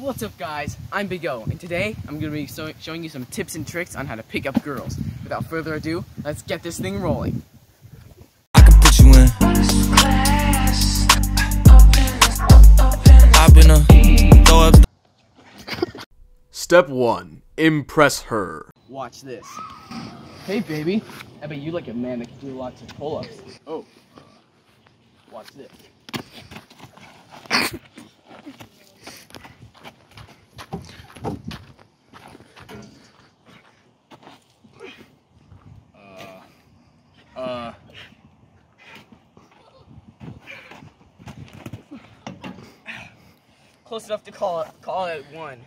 What's up guys, I'm Big O, and today I'm going to be so showing you some tips and tricks on how to pick up girls. Without further ado, let's get this thing rolling. I can put you in. I've been a throw up. Step 1. Impress her. Watch this. Hey baby, I bet you like a man that can do lots of pull-ups. Oh, watch this. Close enough to call it call it one.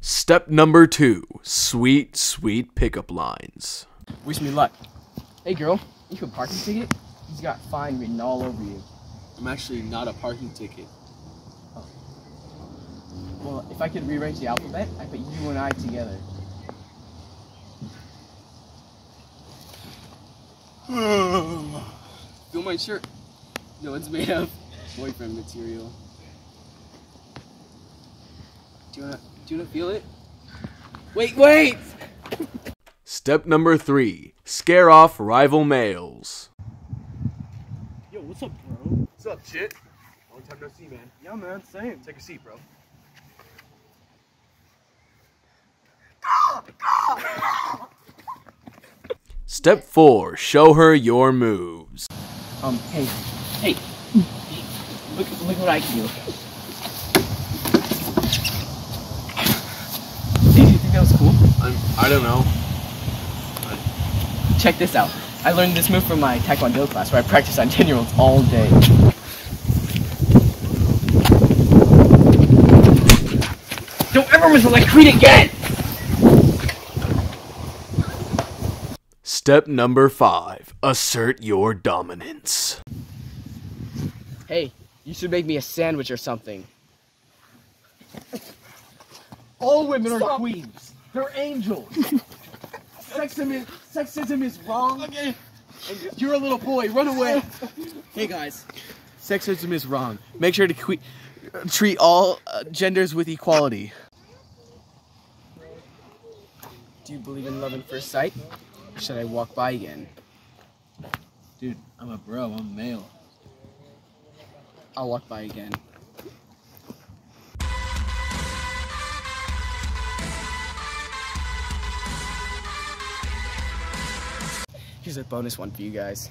Step number 2. Sweet, sweet pickup lines. Wish me luck. Hey girl, you have a parking ticket? He's got fine written all over you. I'm actually not a parking ticket. Oh. Well, if I could rewrite the alphabet, I put you and I together. Feel my shirt. No, it's made of boyfriend material. Do you wanna do you wanna feel it? Wait, wait! Step number 3. Scare off rival males. Yo, what's up, bro? What's up, shit? Long time no see, man. Yeah, man, same. Take a seat, bro. Step 4. Show her your moves. Um, hey, hey, look, look what I can do. Hey, do you think that was cool? I'm I don't know. Check this out. I learned this move from my Taekwondo class where I practice on 10 year olds all day. Don't ever miss a like Creed again! Step number 5. Assert your dominance. Hey, you should make me a sandwich or something. All women are queens. They're angels. Sexism is, sexism is wrong. Okay. And you're a little boy. Run away. Hey guys, sexism is wrong. Make sure to treat all uh, genders with equality. Do you believe in love at first sight? Or should I walk by again? Dude, I'm a bro, I'm male. I'll walk by again. Here's a bonus one for you guys.